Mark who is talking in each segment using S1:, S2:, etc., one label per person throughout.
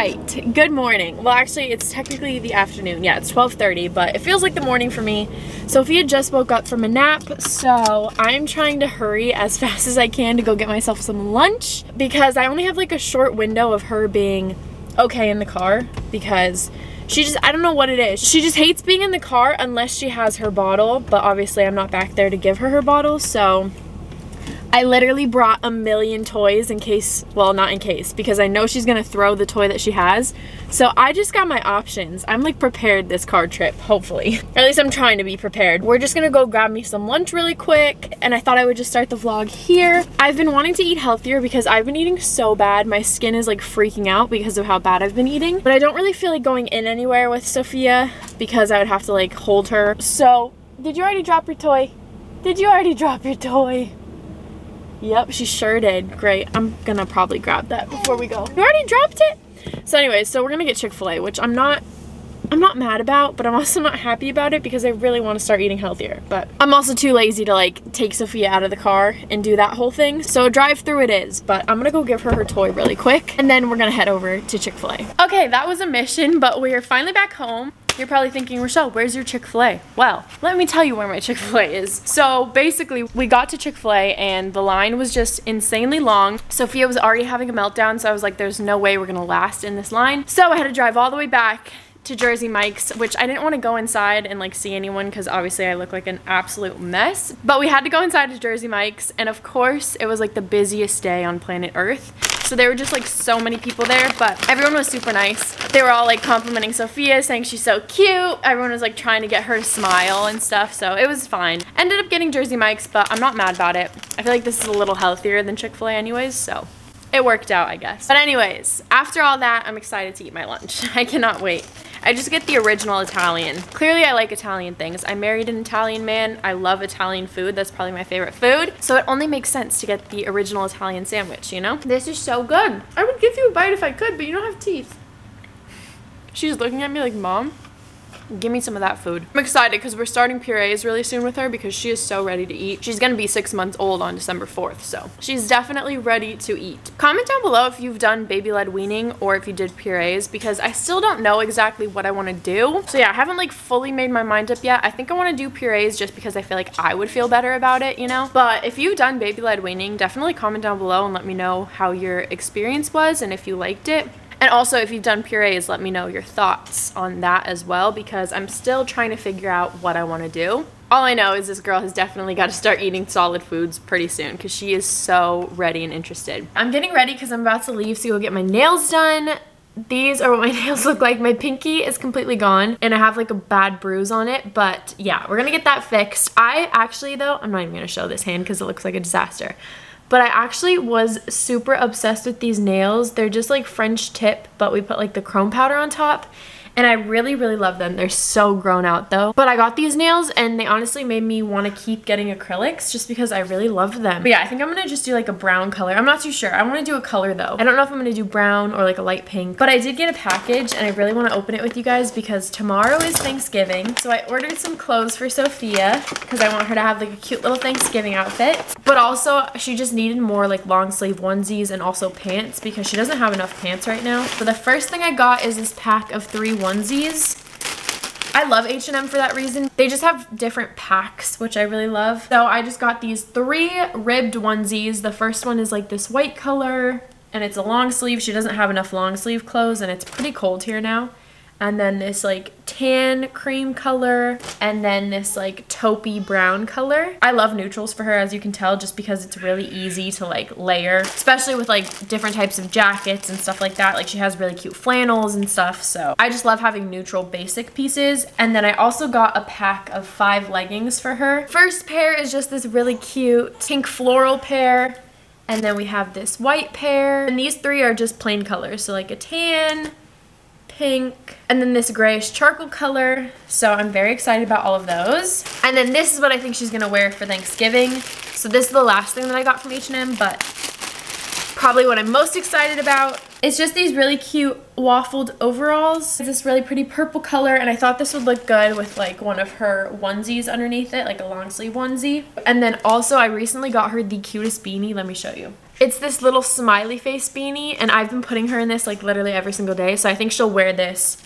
S1: right, good morning. Well, actually, it's technically the afternoon. Yeah, it's 12.30, but it feels like the morning for me. Sophia just woke up from a nap, so I'm trying to hurry as fast as I can to go get myself some lunch because I only have like a short window of her being okay in the car because she just, I don't know what it is. She just hates being in the car unless she has her bottle, but obviously I'm not back there to give her her bottle, so I literally brought a million toys in case, well, not in case, because I know she's gonna throw the toy that she has. So I just got my options. I'm like prepared this car trip, hopefully. At least I'm trying to be prepared. We're just gonna go grab me some lunch really quick, and I thought I would just start the vlog here. I've been wanting to eat healthier because I've been eating so bad. My skin is like freaking out because of how bad I've been eating. But I don't really feel like going in anywhere with Sophia because I would have to like hold her. So, did you already drop your toy? Did you already drop your toy? Yep, she sure did. Great. I'm gonna probably grab that before we go. You already dropped it? So anyways, so we're gonna get Chick-fil-A, which I'm not I'm not mad about, but I'm also not happy about it because I really want to start eating healthier. But I'm also too lazy to like take Sophia out of the car and do that whole thing. So drive through it is, but I'm gonna go give her her toy really quick and then we're gonna head over to Chick-fil-A. Okay, that was a mission, but we're finally back home. You're probably thinking, Rachelle, where's your Chick-fil-A? Well, let me tell you where my Chick-fil-A is. So basically, we got to Chick-fil-A and the line was just insanely long. Sophia was already having a meltdown, so I was like, there's no way we're gonna last in this line. So I had to drive all the way back to Jersey Mike's, which I didn't want to go inside and like see anyone because obviously I look like an absolute mess. But we had to go inside to Jersey Mike's and of course it was like the busiest day on planet Earth. So there were just like so many people there, but everyone was super nice. They were all like complimenting Sophia, saying she's so cute. Everyone was like trying to get her to smile and stuff, so it was fine. Ended up getting Jersey Mike's, but I'm not mad about it. I feel like this is a little healthier than Chick-fil-A anyways, so it worked out, I guess. But anyways, after all that, I'm excited to eat my lunch. I cannot wait. I just get the original Italian. Clearly I like Italian things. I married an Italian man. I love Italian food. That's probably my favorite food. So it only makes sense to get the original Italian sandwich, you know? This is so good. I would give you a bite if I could, but you don't have teeth. She's looking at me like, Mom, Give me some of that food. I'm excited because we're starting purees really soon with her because she is so ready to eat. She's gonna be six months old on December 4th, so she's definitely ready to eat. Comment down below if you've done baby-led weaning or if you did purees because I still don't know exactly what I wanna do. So yeah, I haven't like fully made my mind up yet. I think I wanna do purees just because I feel like I would feel better about it, you know? But if you've done baby-led weaning, definitely comment down below and let me know how your experience was and if you liked it. And also, if you've done purees, let me know your thoughts on that as well because I'm still trying to figure out what I want to do. All I know is this girl has definitely got to start eating solid foods pretty soon because she is so ready and interested. I'm getting ready because I'm about to leave to go get my nails done. These are what my nails look like. My pinky is completely gone and I have like a bad bruise on it. But yeah, we're gonna get that fixed. I actually though, I'm not even gonna show this hand because it looks like a disaster. But I actually was super obsessed with these nails. They're just like French tip, but we put like the chrome powder on top and I really, really love them. They're so grown out though. But I got these nails and they honestly made me want to keep getting acrylics just because I really love them. But yeah, I think I'm going to just do like a brown color. I'm not too sure. I want to do a color though. I don't know if I'm going to do brown or like a light pink. But I did get a package and I really want to open it with you guys because tomorrow is Thanksgiving. So I ordered some clothes for Sophia because I want her to have like a cute little Thanksgiving outfit. But also she just needed more like long sleeve onesies and also pants because she doesn't have enough pants right now. So the first thing I got is this pack of three onesies. I love H&M for that reason. They just have different packs, which I really love. So I just got these three ribbed onesies. The first one is like this white color and it's a long sleeve. She doesn't have enough long sleeve clothes and it's pretty cold here now and then this like tan cream color and then this like taupey brown color. I love neutrals for her as you can tell just because it's really easy to like layer especially with like different types of jackets and stuff like that like she has really cute flannels and stuff so I just love having neutral basic pieces and then I also got a pack of five leggings for her. First pair is just this really cute pink floral pair and then we have this white pair and these three are just plain colors so like a tan pink, and then this grayish charcoal color. So I'm very excited about all of those. And then this is what I think she's gonna wear for Thanksgiving. So this is the last thing that I got from H&M, but probably what I'm most excited about. It's just these really cute waffled overalls. It's this really pretty purple color and I thought this would look good with like one of her onesies underneath it, like a long sleeve onesie. And then also I recently got her the cutest beanie. Let me show you. It's this little smiley face beanie and I've been putting her in this like literally every single day. So I think she'll wear this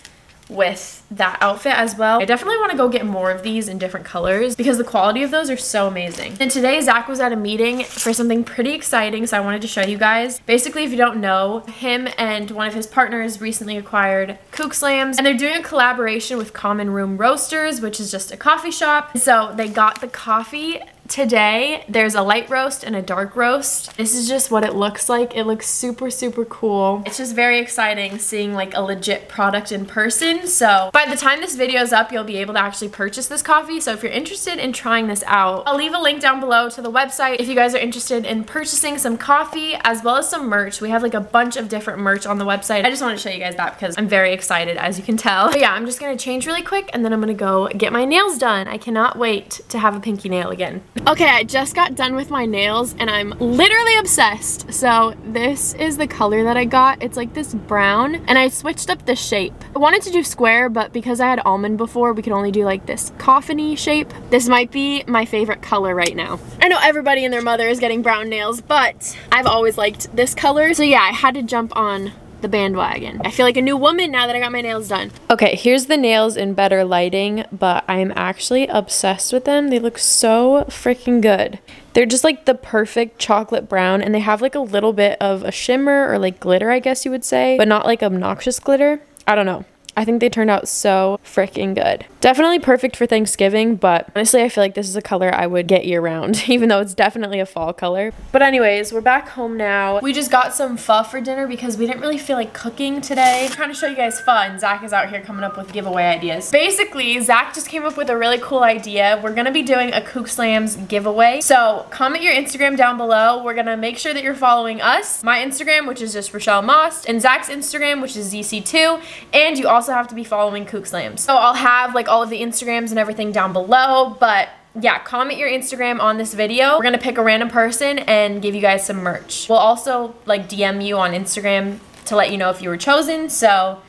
S1: with that outfit as well. I definitely want to go get more of these in different colors because the quality of those are so amazing. And today Zach was at a meeting for something pretty exciting so I wanted to show you guys. Basically if you don't know, him and one of his partners recently acquired Kook Slams and they're doing a collaboration with Common Room Roasters which is just a coffee shop. So they got the coffee today there's a light roast and a dark roast. This is just what it looks like. It looks super super cool. It's just very exciting seeing like a legit product in person. So by the time this video is up you'll be able to actually purchase this coffee. So if you're interested in trying this out I'll leave a link down below to the website if you guys are interested in purchasing some coffee as well as some merch. We have like a bunch of different merch on the website. I just want to show you guys that because I'm very excited as you can tell. But yeah I'm just gonna change really quick and then I'm gonna go get my nails done. I cannot wait to have a pinky nail again Okay, I just got done with my nails and I'm literally obsessed. So this is the color that I got. It's like this brown and I switched up the shape. I wanted to do square, but because I had almond before, we could only do like this coffiny shape. This might be my favorite color right now. I know everybody and their mother is getting brown nails, but I've always liked this color. So yeah, I had to jump on the bandwagon. I feel like a new woman now that I got my nails done. Okay, here's the nails in better lighting, but I'm actually obsessed with them. They look so freaking good. They're just like the perfect chocolate brown and they have like a little bit of a shimmer or like glitter, I guess you would say, but not like obnoxious glitter. I don't know. I think they turned out so freaking good. Definitely perfect for Thanksgiving, but honestly, I feel like this is a color I would get year round, even though it's definitely a fall color. But anyways, we're back home now. We just got some pho for dinner because we didn't really feel like cooking today. I'm trying to show you guys pho, and Zach is out here coming up with giveaway ideas. Basically, Zach just came up with a really cool idea. We're gonna be doing a Kook Slams giveaway. So comment your Instagram down below. We're gonna make sure that you're following us, my Instagram, which is just Rachelle Maust, and Zach's Instagram, which is ZC2, and you also also have to be following Kook Slams. So I'll have like all of the Instagrams and everything down below, but yeah, comment your Instagram on this video. We're gonna pick a random person and give you guys some merch. We'll also like DM you on Instagram to let you know if you were chosen. So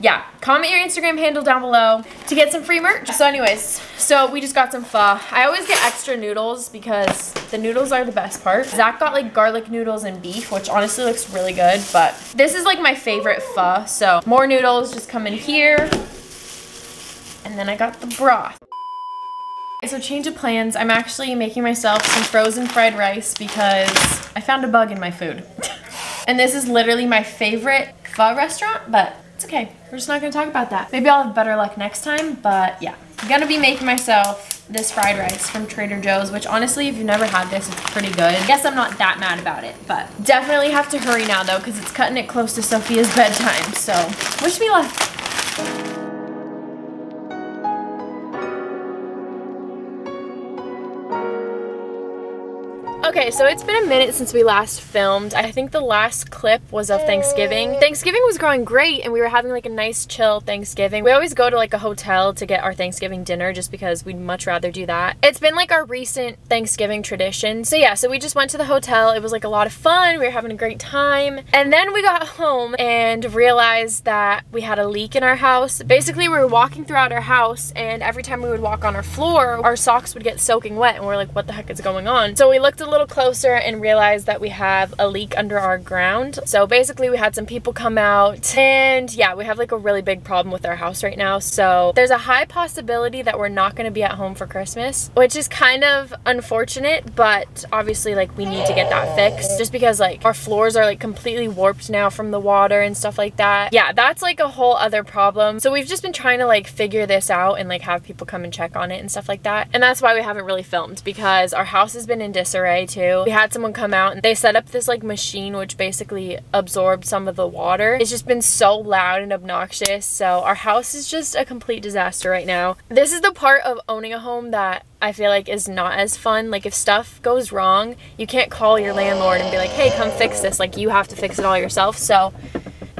S1: yeah, comment your Instagram handle down below to get some free merch. So anyways, so we just got some pho. I always get extra noodles because the noodles are the best part. Zach got like garlic noodles and beef, which honestly looks really good, but this is like my favorite pho. So more noodles just come in here. And then I got the broth. So change of plans, I'm actually making myself some frozen fried rice because I found a bug in my food. and this is literally my favorite pho restaurant, but it's okay. We're just not gonna talk about that. Maybe I'll have better luck next time, but yeah. I'm gonna be making myself this fried rice from Trader Joe's, which honestly, if you've never had this, it's pretty good. I guess I'm not that mad about it, but definitely have to hurry now though, because it's cutting it close to Sophia's bedtime, so wish me luck. Okay, so it's been a minute since we last filmed. I think the last clip was of Thanksgiving. Thanksgiving was going great and we were having like a nice chill Thanksgiving. We always go to like a hotel to get our Thanksgiving dinner just because we'd much rather do that. It's been like our recent Thanksgiving tradition. So yeah, so we just went to the hotel. It was like a lot of fun. We were having a great time. And then we got home and realized that we had a leak in our house. Basically, we were walking throughout our house and every time we would walk on our floor, our socks would get soaking wet and we're like, what the heck is going on? So we looked a little little closer and realized that we have a leak under our ground. So basically we had some people come out and yeah, we have like a really big problem with our house right now. So there's a high possibility that we're not gonna be at home for Christmas, which is kind of unfortunate, but obviously like we need to get that fixed just because like our floors are like completely warped now from the water and stuff like that. Yeah, that's like a whole other problem. So we've just been trying to like figure this out and like have people come and check on it and stuff like that. And that's why we haven't really filmed because our house has been in disarray too. We had someone come out and they set up this like machine which basically absorbed some of the water. It's just been so loud and obnoxious. So our house is just a complete disaster right now. This is the part of owning a home that I feel like is not as fun. Like if stuff goes wrong, you can't call your landlord and be like, hey, come fix this. Like you have to fix it all yourself. So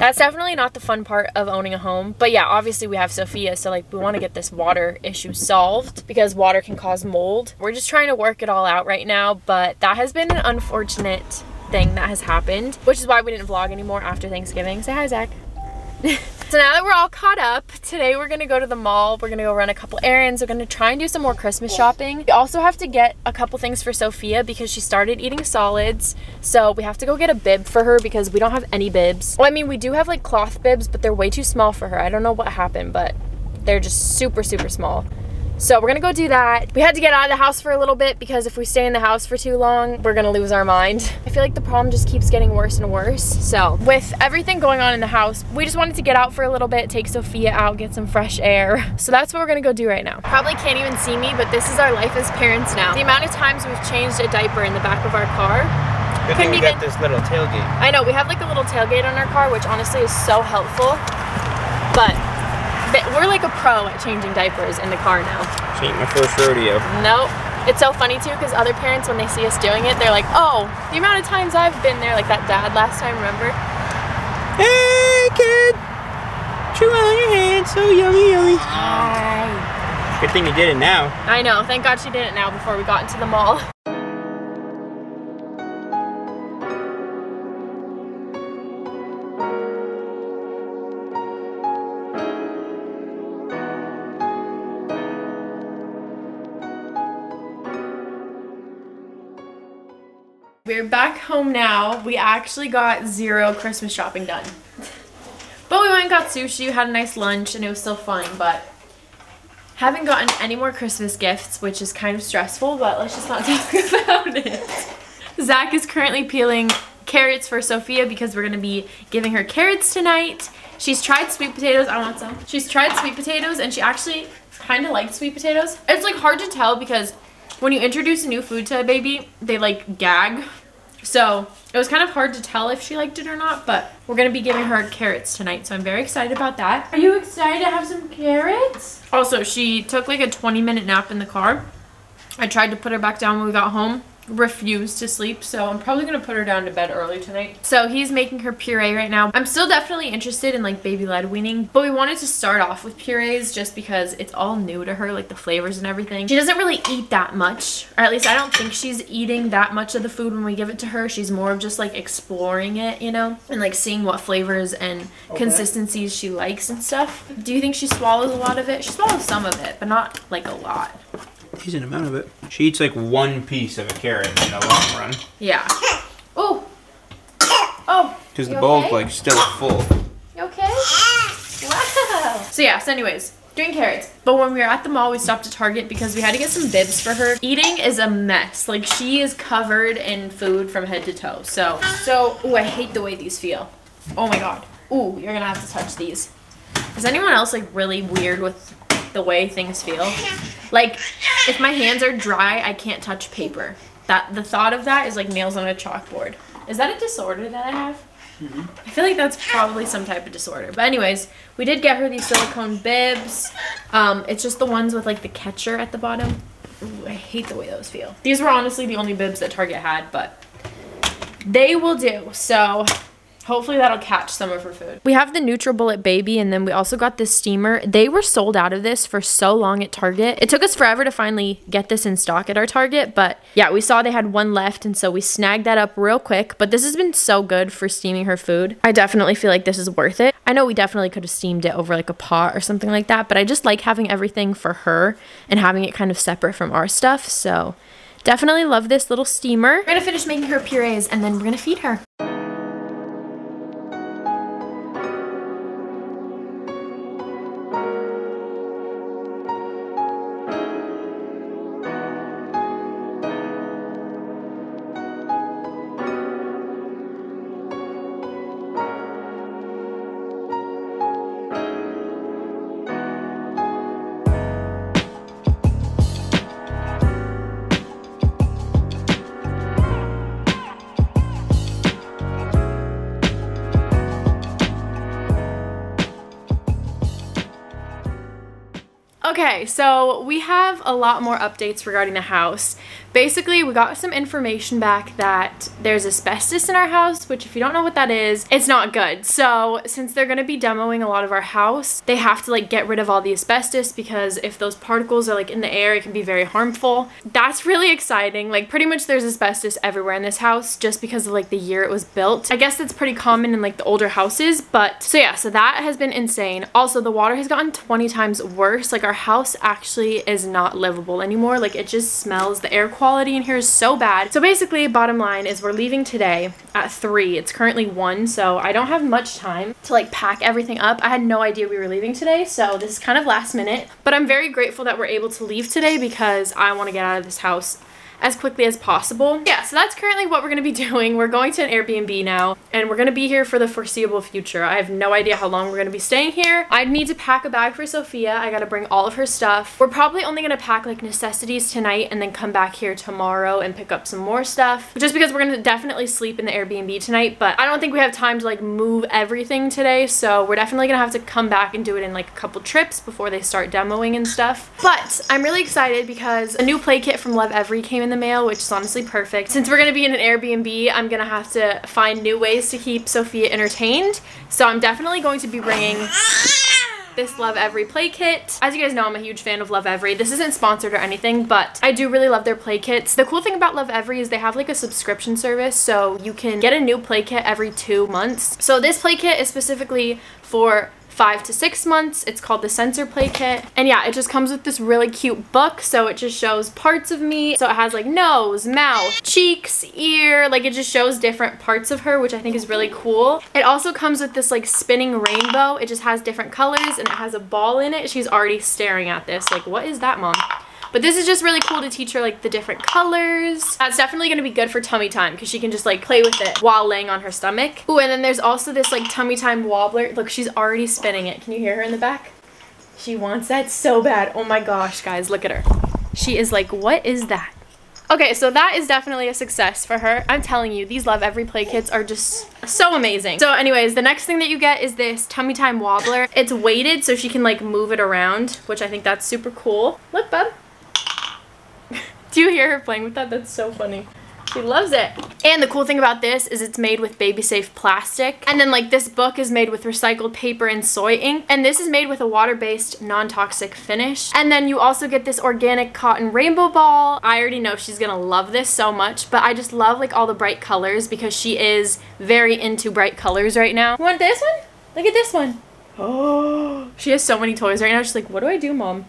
S1: that's definitely not the fun part of owning a home. But yeah, obviously we have Sophia, so like we want to get this water issue solved because water can cause mold. We're just trying to work it all out right now, but that has been an unfortunate thing that has happened, which is why we didn't vlog anymore after Thanksgiving. Say hi, Zach. So now that we're all caught up, today we're gonna go to the mall. We're gonna go run a couple errands. We're gonna try and do some more Christmas shopping. We also have to get a couple things for Sophia because she started eating solids. So we have to go get a bib for her because we don't have any bibs. Well, I mean, we do have like cloth bibs, but they're way too small for her. I don't know what happened, but they're just super, super small. So we're gonna go do that. We had to get out of the house for a little bit because if we stay in the house for too long, we're gonna lose our mind. I feel like the problem just keeps getting worse and worse. So with everything going on in the house, we just wanted to get out for a little bit, take Sophia out, get some fresh air. So that's what we're gonna go do right now. Probably can't even see me, but this is our life as parents now. The amount of times we've changed a diaper in the back of our car.
S2: Good thing we got this little tailgate.
S1: I know, we have like a little tailgate on our car, which honestly is so helpful. But we're like a pro at changing diapers in the car now.
S2: This ain't my first rodeo.
S1: Nope. It's so funny too because other parents, when they see us doing it, they're like, oh, the amount of times I've been there, like that dad last time, remember?
S2: Hey, kid! Chew on your hand, so yummy, yummy.
S1: Hi.
S2: Good thing you did it now.
S1: I know. Thank God she did it now before we got into the mall. We're back home now. We actually got zero Christmas shopping done. But we went and got sushi, had a nice lunch, and it was still fun, but haven't gotten any more Christmas gifts, which is kind of stressful, but let's just not talk about it. Zach is currently peeling carrots for Sophia because we're going to be giving her carrots tonight. She's tried sweet potatoes. I want some. She's tried sweet potatoes, and she actually kind of liked sweet potatoes. It's like hard to tell because when you introduce a new food to a baby, they like gag so it was kind of hard to tell if she liked it or not, but we're going to be giving her carrots tonight. So I'm very excited about that. Are you excited to have some carrots? Also, she took like a 20 minute nap in the car. I tried to put her back down when we got home refused to sleep so I'm probably gonna put her down to bed early tonight. So he's making her puree right now. I'm still definitely interested in like baby led weaning but we wanted to start off with purees just because it's all new to her like the flavors and everything. She doesn't really eat that much or at least I don't think she's eating that much of the food when we give it to her. She's more of just like exploring it you know and like seeing what flavors and okay. consistencies she likes and stuff. Do you think she swallows a lot of it? She swallows some of it but not like a lot
S2: decent amount of it. She eats like one piece of a carrot in the long run.
S1: Yeah. Oh. Oh.
S2: Because the bowl's okay? like still full.
S1: You okay? Wow. So yeah, so anyways, doing carrots. But when we were at the mall, we stopped at Target because we had to get some bibs for her. Eating is a mess. Like she is covered in food from head to toe. So, so, oh, I hate the way these feel. Oh my God. Ooh, you're gonna have to touch these. Is anyone else like really weird with the way things feel. Like, if my hands are dry, I can't touch paper. That The thought of that is like nails on a chalkboard. Is that a disorder that I have? Mm -hmm. I feel like that's probably some type of disorder. But anyways, we did get her these silicone bibs. Um, it's just the ones with like the catcher at the bottom. Ooh, I hate the way those feel. These were honestly the only bibs that Target had, but they will do. So Hopefully that'll catch some of her food. We have the NutriBullet Baby and then we also got this steamer. They were sold out of this for so long at Target. It took us forever to finally get this in stock at our Target, but yeah, we saw they had one left and so we snagged that up real quick, but this has been so good for steaming her food. I definitely feel like this is worth it. I know we definitely could have steamed it over like a pot or something like that, but I just like having everything for her and having it kind of separate from our stuff, so definitely love this little steamer. We're gonna finish making her purees and then we're gonna feed her. Okay, so we have a lot more updates regarding the house. Basically, we got some information back that there's asbestos in our house, which if you don't know what that is, it's not good. So since they're gonna be demoing a lot of our house, they have to like get rid of all the asbestos because if those particles are like in the air, it can be very harmful. That's really exciting. Like pretty much there's asbestos everywhere in this house just because of like the year it was built. I guess that's pretty common in like the older houses, but so yeah, so that has been insane. Also, the water has gotten 20 times worse. Like our house actually is not livable anymore. Like it just smells the air quality in here is so bad. So basically, bottom line is we're leaving today at 3. It's currently 1, so I don't have much time to like pack everything up. I had no idea we were leaving today, so this is kind of last minute. But I'm very grateful that we're able to leave today because I want to get out of this house as quickly as possible. Yeah, so that's currently what we're going to be doing. We're going to an Airbnb now, and we're going to be here for the foreseeable future. I have no idea how long we're going to be staying here. I need to pack a bag for Sophia. I got to bring all of her stuff. We're probably only going to pack like necessities tonight and then come back here tomorrow and pick up some more stuff. Just because we're going to definitely sleep in the Airbnb tonight, but I don't think we have time to like move everything today, so we're definitely going to have to come back and do it in like a couple trips before they start demoing and stuff. But I'm really excited because a new play kit from Lovevery came in the mail, which is honestly perfect. Since we're going to be in an Airbnb, I'm going to have to find new ways to keep Sophia entertained. So I'm definitely going to be bringing this Lovevery play kit. As you guys know, I'm a huge fan of Lovevery. This isn't sponsored or anything, but I do really love their play kits. The cool thing about Lovevery is they have like a subscription service, so you can get a new play kit every two months. So this play kit is specifically for five to six months. It's called the Senser Play Kit. And yeah, it just comes with this really cute book. So it just shows parts of me. So it has like nose, mouth, cheeks, ear, like it just shows different parts of her, which I think is really cool. It also comes with this like spinning rainbow. It just has different colors and it has a ball in it. She's already staring at this. Like, what is that, mom? But this is just really cool to teach her like the different colors. That's definitely going to be good for tummy time because she can just like play with it while laying on her stomach. Ooh, and then there's also this like tummy time wobbler. Look, she's already spinning it. Can you hear her in the back? She wants that so bad. Oh my gosh, guys, look at her. She is like, what is that? Okay, so that is definitely a success for her. I'm telling you, these Lovevery Play kits are just so amazing. So anyways, the next thing that you get is this Tummy Time Wobbler. It's weighted so she can like move it around, which I think that's super cool. Look, bub. Do you hear her playing with that? That's so funny. She loves it. And the cool thing about this is it's made with baby safe plastic. And then like this book is made with recycled paper and soy ink. And this is made with a water-based non-toxic finish. And then you also get this organic cotton rainbow ball. I already know she's gonna love this so much, but I just love like all the bright colors because she is very into bright colors right now. You want this one? Look at this one. Oh, she has so many toys right now. She's like, what do I do, mom?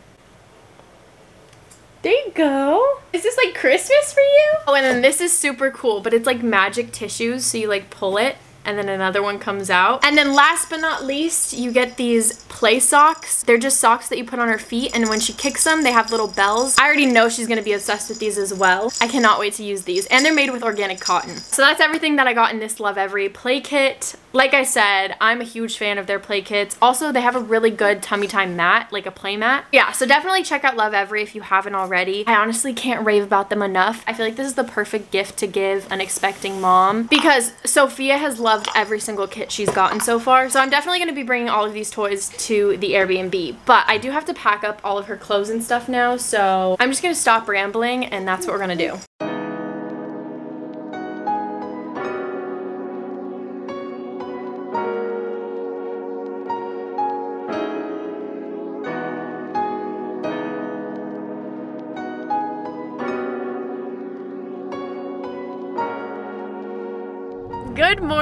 S1: There you go. Is this like Christmas for you? Oh, and then this is super cool, but it's like magic tissues. So you like pull it and then another one comes out. And then last but not least, you get these play socks. They're just socks that you put on her feet and when she kicks them, they have little bells. I already know she's gonna be obsessed with these as well. I cannot wait to use these. And they're made with organic cotton. So that's everything that I got in this Lovevery play kit. Like I said, I'm a huge fan of their play kits. Also, they have a really good tummy time mat, like a play mat. Yeah, so definitely check out Lovevery if you haven't already. I honestly can't rave about them enough. I feel like this is the perfect gift to give an expecting mom because Sophia has loved loved every single kit she's gotten so far. So I'm definitely going to be bringing all of these toys to the Airbnb. But I do have to pack up all of her clothes and stuff now. So I'm just going to stop rambling and that's what we're going to do.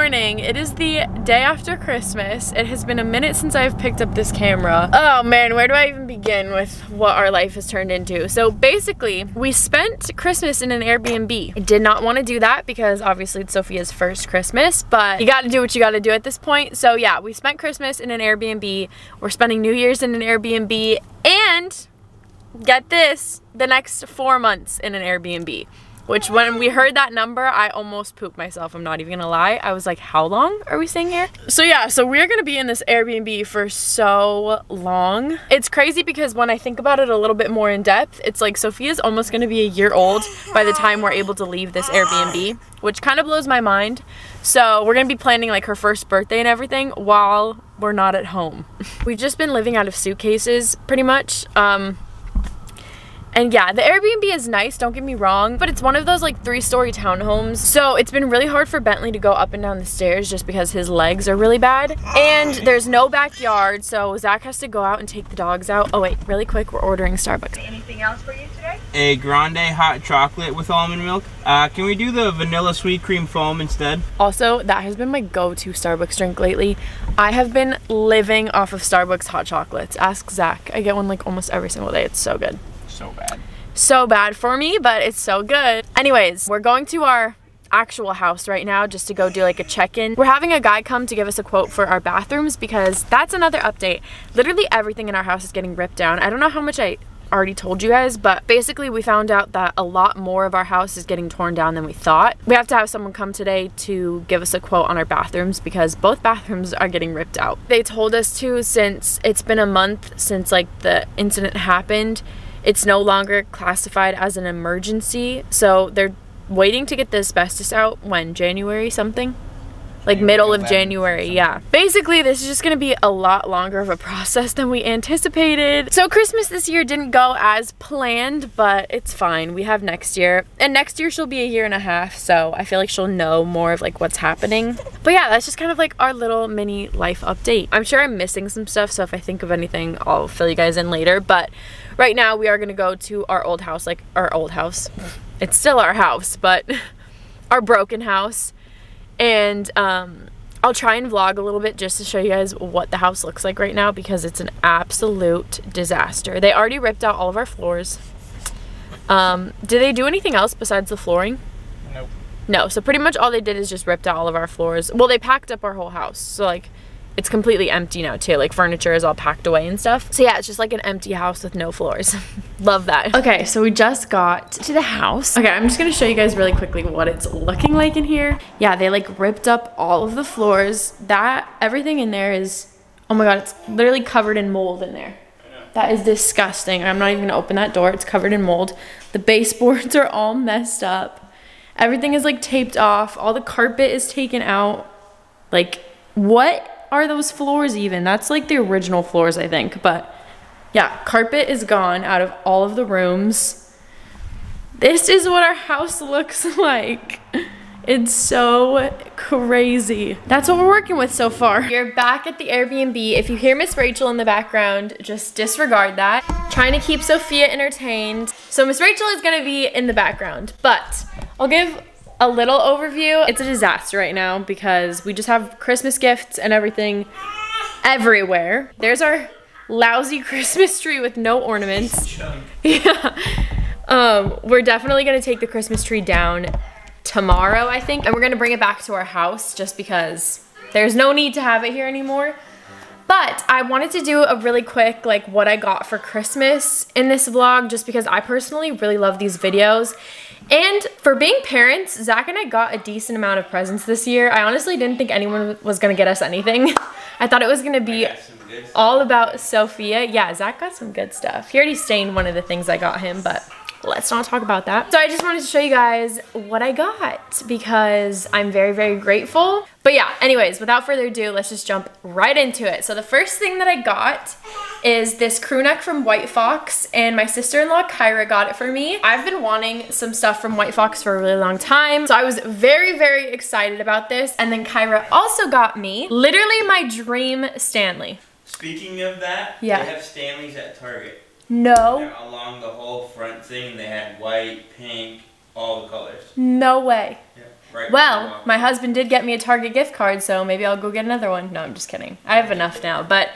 S1: Morning. It is the day after Christmas. It has been a minute since I've picked up this camera. Oh man, where do I even begin with what our life has turned into? So basically, we spent Christmas in an Airbnb. I did not want to do that because obviously it's Sophia's first Christmas, but you gotta do what you gotta do at this point. So yeah, we spent Christmas in an Airbnb. We're spending New Year's in an Airbnb and get this, the next four months in an Airbnb. Which when we heard that number, I almost pooped myself. I'm not even gonna lie. I was like, how long are we staying here? So yeah, so we're gonna be in this Airbnb for so long. It's crazy because when I think about it a little bit more in depth, it's like Sophia's almost gonna be a year old by the time we're able to leave this Airbnb, which kind of blows my mind. So we're gonna be planning like her first birthday and everything while we're not at home. We've just been living out of suitcases pretty much. Um, And yeah, the Airbnb is nice, don't get me wrong, but it's one of those like three story townhomes. So it's been really hard for Bentley to go up and down the stairs just because his legs are really bad. And there's no backyard, so Zach has to go out and take the dogs out. Oh wait, really quick, we're ordering Starbucks.
S3: Anything else for you today?
S2: A grande hot chocolate with almond milk. Uh, can we do the vanilla sweet cream foam instead?
S1: Also, that has been my go-to Starbucks drink lately. I have been living off of Starbucks hot chocolates. Ask Zach. I get one like almost every single day. It's so good.
S2: So bad.
S1: So bad for me, but it's so good. Anyways, we're going to our actual house right now just to go do like a check-in. We're having a guy come to give us a quote for our bathrooms because that's another update. Literally everything in our house is getting ripped down. I don't know how much I already told you guys, but basically we found out that a lot more of our house is getting torn down than we thought. We have to have someone come today to give us a quote on our bathrooms because both bathrooms are getting ripped out. They told us to since it's been a month since like the incident happened, it's no longer classified as an emergency. So they're waiting to get the asbestos out when January something like middle of January, yeah. Basically, this is just gonna be a lot longer of a process than we anticipated. So Christmas this year didn't go as planned, but it's fine. We have next year. And next year she'll be a year and a half, so I feel like she'll know more of like what's happening. But yeah, that's just kind of like our little mini life update. I'm sure I'm missing some stuff, so if I think of anything, I'll fill you guys in later. But right now we are gonna go to our old house, like our old house. It's still our house, but our broken house and um, I'll try and vlog a little bit just to show you guys what the house looks like right now because it's an absolute disaster. They already ripped out all of our floors. Um, did they do anything else besides the flooring?
S2: Nope.
S1: No, so pretty much all they did is just ripped out all of our floors. Well, they packed up our whole house. So like it's completely empty now too. Like furniture is all packed away and stuff. So yeah, it's just like an empty house with no floors. Love that. Okay, so we just got to the house. Okay, I'm just gonna show you guys really quickly what it's looking like in here. Yeah, they like ripped up all of the floors. That, everything in there is, oh my God, it's literally covered in mold in there. That is disgusting. I'm not even gonna open that door. It's covered in mold. The baseboards are all messed up. Everything is like taped off. All the carpet is taken out. Like, what are those floors even? That's like the original floors, I think. But yeah, carpet is gone out of all of the rooms. This is what our house looks like. It's so crazy. That's what we're working with so far. You're back at the Airbnb. If you hear Miss Rachel in the background, just disregard that. Trying to keep Sophia entertained. So Miss Rachel is gonna be in the background, but I'll give a little overview. It's a disaster right now because we just have Christmas gifts and everything everywhere. There's our lousy Christmas tree with no ornaments. Yeah. Um, we're definitely gonna take the Christmas tree down tomorrow, I think, and we're gonna bring it back to our house just because there's no need to have it here anymore. But I wanted to do a really quick like what I got for Christmas in this vlog just because I personally really love these videos. And for being parents, Zach and I got a decent amount of presents this year. I honestly didn't think anyone was gonna get us anything. I thought it was gonna be all about Sophia. Yeah, Zach got some good stuff. He already stained one of the things I got him, but let's not talk about that. So I just wanted to show you guys what I got because I'm very, very grateful. But yeah, anyways, without further ado, let's just jump right into it. So the first thing that I got is this crew neck from White Fox and my sister-in-law Kyra got it for me. I've been wanting some stuff from White Fox for a really long time. So I was very, very excited about this. And then Kyra also got me literally my dream Stanley.
S2: Speaking of that,
S1: Yeah.
S2: they have Stanleys at Target.
S1: No,
S2: They're along the whole front thing. They had white, pink, all the colors.
S1: no way.
S2: Yeah, right.
S1: Well, my husband did get me a Target gift card, so maybe I'll go get another one. No, I'm just kidding. I have enough now, but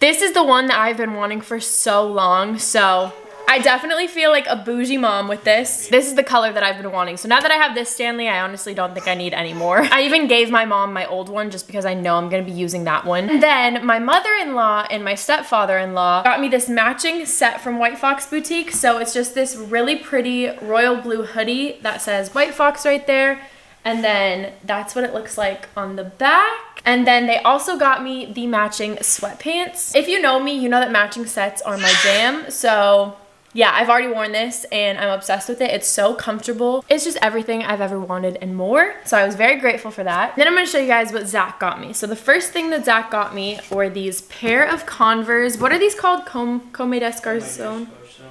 S1: this is the one that I've been wanting for so long, so I definitely feel like a bougie mom with this. This is the color that I've been wanting. So now that I have this Stanley, I honestly don't think I need any more. I even gave my mom my old one just because I know I'm gonna be using that one. And then my mother-in-law and my stepfather-in-law got me this matching set from White Fox Boutique. So it's just this really pretty royal blue hoodie that says White Fox right there. And then that's what it looks like on the back. And then they also got me the matching sweatpants. If you know me, you know that matching sets are my jam. So yeah, I've already worn this and I'm obsessed with it. It's so comfortable. It's just everything I've ever wanted and more. So I was very grateful for that. Then I'm gonna show you guys what Zach got me. So the first thing that Zach got me were these pair of Converse. What are these called? Com Comme des Garçons?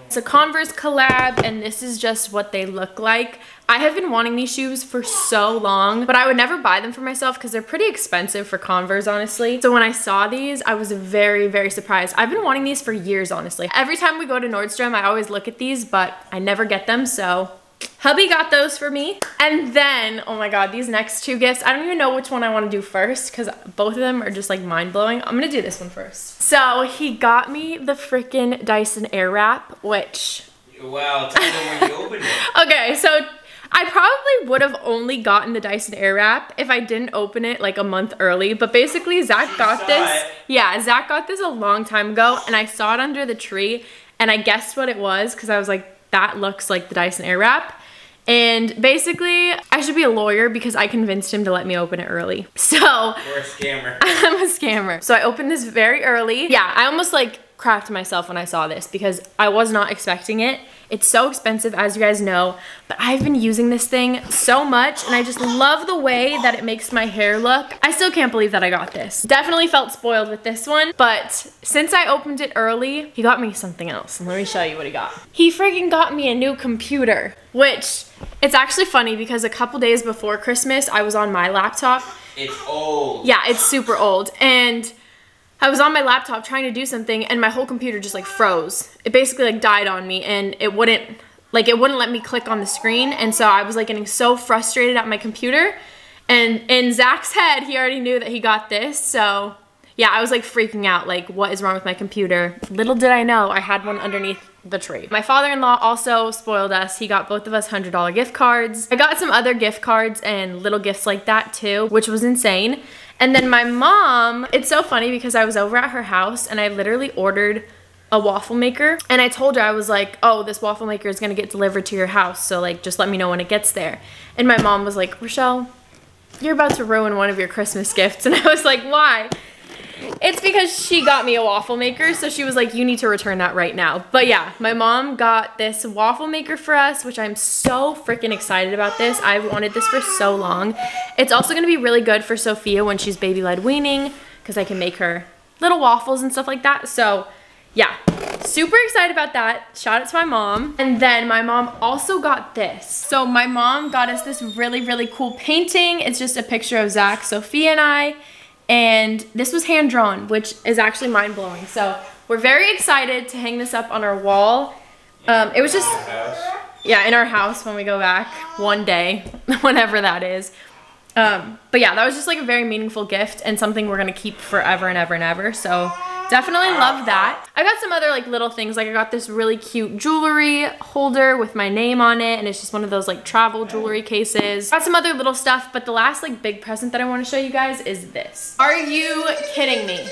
S1: It's a Converse collab and this is just what they look like. I have been wanting these shoes for so long, but I would never buy them for myself because they're pretty expensive for Converse, honestly. So when I saw these, I was very, very surprised. I've been wanting these for years, honestly. Every time we go to Nordstrom, I always look at these, but I never get them, so Hubby got those for me. And then, oh my God, these next two gifts, I don't even know which one I wanna do first because both of them are just like mind blowing. I'm gonna do this one first. So he got me the freaking Dyson Airwrap, which.
S2: Wow, tell them when you open it.
S1: okay, so I probably would have only gotten the Dyson Airwrap if I didn't open it like a month early. But basically, Zach
S2: She
S1: got this.
S2: it.
S1: Yeah, Zach got this a long time ago, and I saw it under the tree, and I guessed what it was because I was like, that looks like the Dyson Airwrap. And basically, I should be a lawyer because I convinced him to let me open it early. So
S2: a scammer.
S1: I'm a scammer. So I opened this very early. Yeah, I almost like cracked myself when I saw this because I was not expecting it. It's so expensive, as you guys know, but I've been using this thing so much and I just love the way that it makes my hair look. I still can't believe that I got this. Definitely felt spoiled with this one, but since I opened it early, he got me something else. And let me show you what he got. He freaking got me a new computer, which it's actually funny because a couple days before Christmas, I was on my laptop
S2: It's old.
S1: yeah, it's super old. And I was on my laptop trying to do something and my whole computer just like froze. It basically like died on me and it wouldn't like it wouldn't let me click on the screen and so I was like getting so frustrated at my computer. And in Zach's head, he already knew that he got this. So yeah, I was like freaking out like what is wrong with my computer? Little did I know I had one underneath the tree. My father-in-law also spoiled us. He got both of us $100 gift cards. I got some other gift cards and little gifts like that too, which was insane. And then my mom, it's so funny because I was over at her house and I literally ordered a waffle maker and I told her I was like, "Oh, this waffle maker is going to get delivered to your house, so like just let me know when it gets there." And my mom was like, "Rachelle, you're about to ruin one of your Christmas gifts." And I was like, "Why?" It's because she got me a waffle maker, so she was like, you need to return that right now. But yeah, my mom got this waffle maker for us, which I'm so freaking excited about this. I've wanted this for so long. It's also gonna be really good for Sophia when she's baby-led weaning, because I can make her little waffles and stuff like that. So yeah, super excited about that. Shout out to my mom. And then my mom also got this. So my mom got us this really, really cool painting. It's just a picture of Zach, Sophia, and I. And this was hand drawn, which is actually mind blowing. So we're very excited to hang this up on our wall. Um, it was just, yeah, in our house when we go back one day, whenever that is. Um, but yeah, that was just like a very meaningful gift and something we're gonna keep forever and ever and ever. So definitely love that. I got some other like little things. Like I got this really cute jewelry holder with my name on it, and it's just one of those like travel jewelry cases. Got some other little stuff, but the last like big present that I want to show you guys is this. Are you kidding me?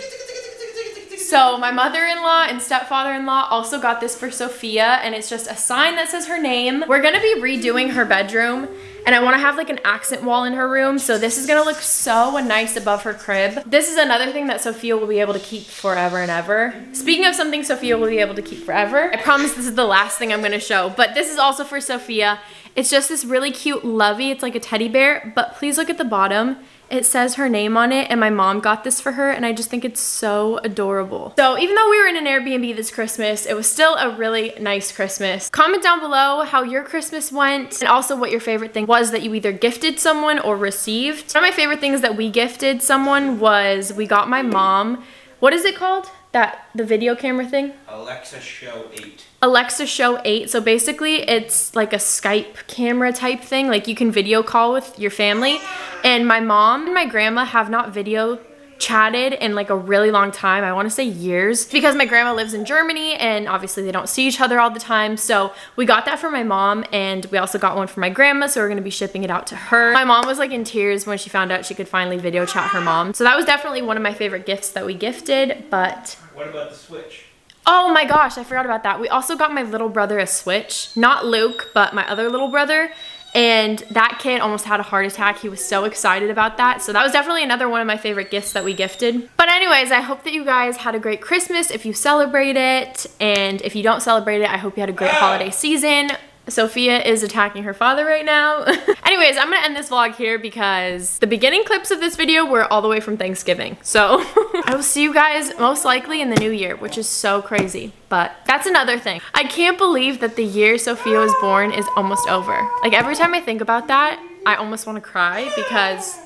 S1: So my mother-in-law and stepfather-in-law also got this for Sophia and it's just a sign that says her name. We're gonna be redoing her bedroom and I wanna have like an accent wall in her room. So this is gonna look so nice above her crib. This is another thing that Sophia will be able to keep forever and ever. Speaking of something Sophia will be able to keep forever, I promise this is the last thing I'm gonna show, but this is also for Sophia. It's just this really cute lovey. It's like a teddy bear, but please look at the bottom. It says her name on it and my mom got this for her and I just think it's so adorable. So even though we were in an Airbnb this Christmas, it was still a really nice Christmas. Comment down below how your Christmas went and also what your favorite thing was that you either gifted someone or received. One of my favorite things that we gifted someone was we got my mom, what is it called? That, the video camera thing?
S2: Alexa Show 8.
S1: Alexa Show 8. So basically, it's like a Skype camera type thing. Like you can video call with your family. And my mom and my grandma have not video chatted in like a really long time. I want to say years because my grandma lives in Germany and obviously they don't see each other all the time. So we got that for my mom and we also got one for my grandma. So we're going to be shipping it out to her. My mom was like in tears when she found out she could finally video chat her mom. So that was definitely one of my favorite gifts that we gifted, but
S2: What about the Switch?
S1: Oh my gosh, I forgot about that. We also got my little brother a Switch. Not Luke, but my other little brother. And that kid almost had a heart attack. He was so excited about that. So that was definitely another one of my favorite gifts that we gifted. But anyways, I hope that you guys had a great Christmas if you celebrate it. And if you don't celebrate it, I hope you had a great holiday season. Sophia is attacking her father right now. Anyways, I'm gonna end this vlog here because the beginning clips of this video were all the way from Thanksgiving. So I will see you guys most likely in the new year, which is so crazy. But that's another thing. I can't believe that the year Sophia was born is almost over. Like every time I think about that, I almost wanna cry because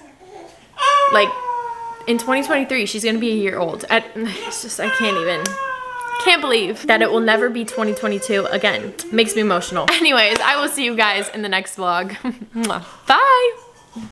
S1: like in 2023, she's gonna be a year old. it's just, I can't even. Can't believe that it will never be 2022 again. Makes me emotional. Anyways, I will see you guys in the next vlog. Bye!